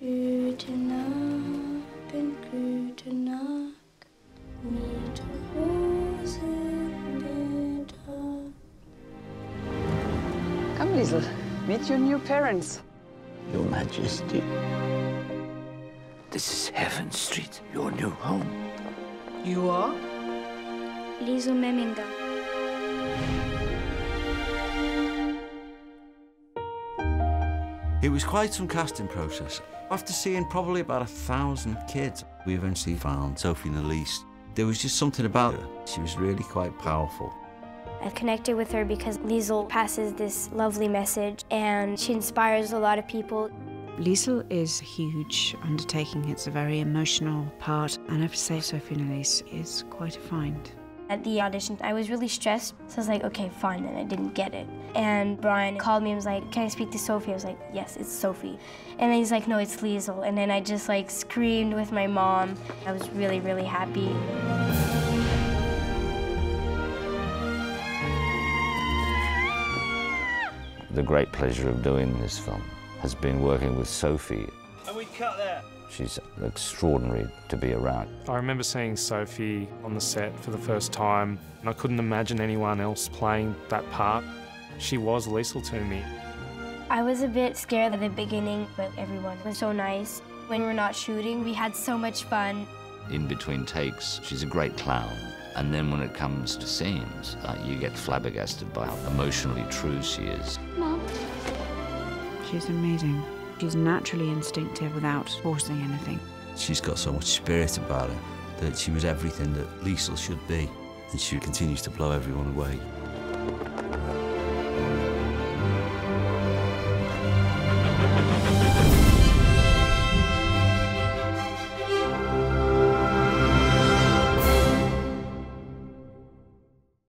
Guten Abend, guten Nacht, mit Rosenmittag. Come, Liesel, meet your new parents. Your Majesty. This is Heaven Street, your new home. You are? Liesel Memminger. It was quite some casting process. After seeing probably about a thousand kids, we eventually found Sophie Nélisse. There was just something about her. She was really quite powerful. I connected with her because Liesel passes this lovely message and she inspires a lot of people. Liesel is a huge undertaking. It's a very emotional part, and I have to say Sophie Nélisse is quite a find. At the audition, I was really stressed, so I was like, okay, fine, then I didn't get it. And Brian called me and was like, can I speak to Sophie? I was like, yes, it's Sophie. And then he's like, no, it's Liesel. And then I just like screamed with my mom. I was really, really happy. The great pleasure of doing this film has been working with Sophie. And we cut there. She's extraordinary to be around. I remember seeing Sophie on the set for the first time, and I couldn't imagine anyone else playing that part. She was lethal to me. I was a bit scared at the beginning, but everyone was so nice. When we're not shooting, we had so much fun. In between takes, she's a great clown. And then when it comes to scenes, uh, you get flabbergasted by how emotionally true she is. Mom. She's amazing. She's naturally instinctive without forcing anything. She's got so much spirit about her that she was everything that Liesel should be. And she continues to blow everyone away.